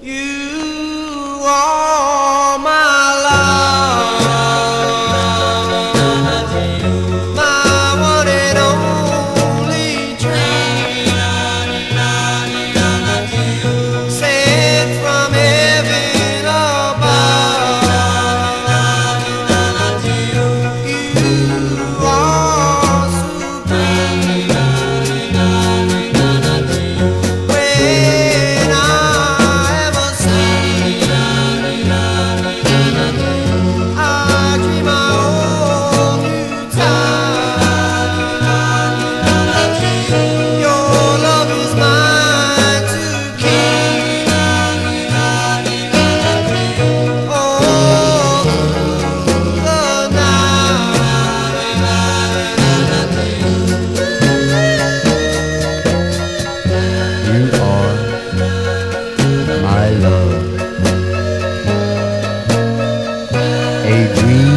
You are. daydream.